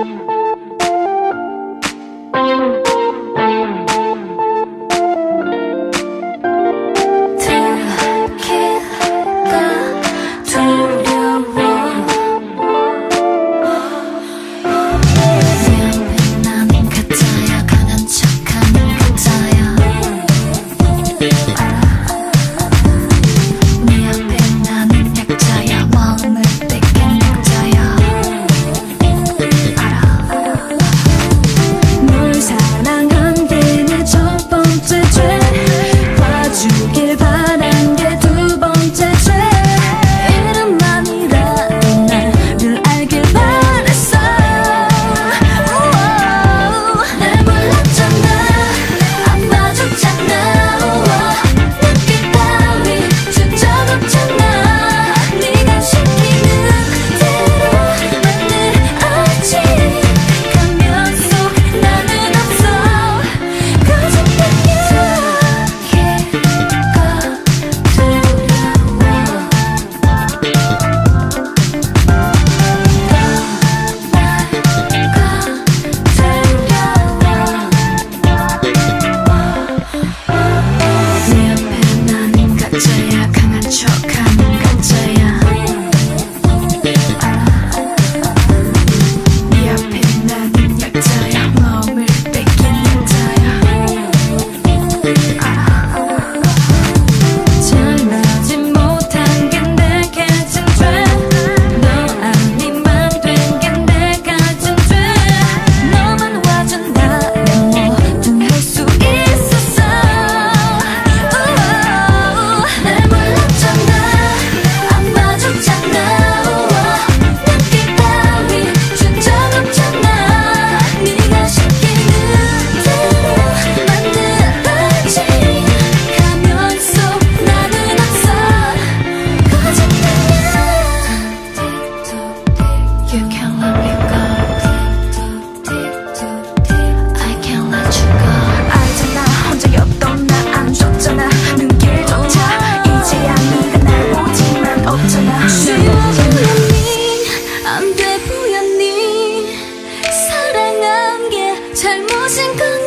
Mm-hmm. 없잖아. 쉬워졌니? 안 돼 보였니? 사랑한 게 잘못인 건